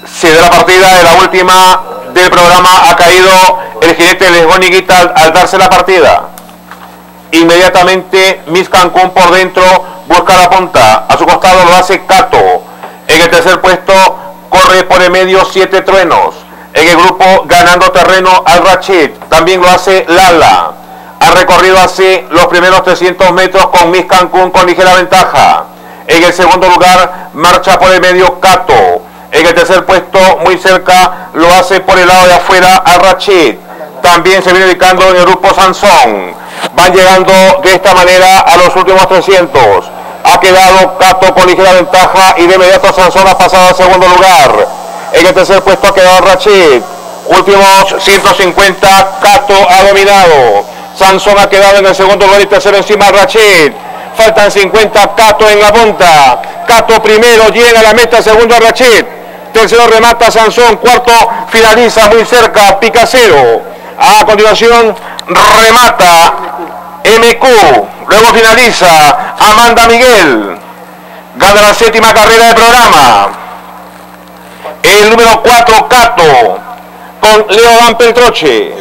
De la partida, de la última del programa ha caído el jinete Lesboni Guita al, darse la partida. Inmediatamente Miss Cancún por dentro busca la punta. A su costado lo hace Cato. En el tercer puesto corre por el medio Siete Truenos. En el grupo ganando terreno al Rachid. También lo hace Lala. Ha recorrido así los primeros 300 metros con Miss Cancún con ligera ventaja. En el segundo lugar marcha por el medio Cato. En el tercer puesto, muy cerca, lo hace por el lado de afuera a Rachid. También se viene ubicando en el grupo Sansón. Van llegando de esta manera a los últimos 300. Ha quedado Cato con ligera ventaja y de inmediato Sansón ha pasado al segundo lugar. En el tercer puesto ha quedado Rachid. Últimos 150, Cato ha dominado. Sansón ha quedado en el segundo lugar y tercero encima Rachid. Faltan 50, Cato en la punta. Cato primero, llega a la meta, segundo Rachid. Tercero remata Sansón, cuarto finaliza muy cerca Picacero. A continuación remata MQ, luego finaliza Amanda Miguel. Gana la séptima carrera del programa. El número 4 Cato con Leo Van Peltroche.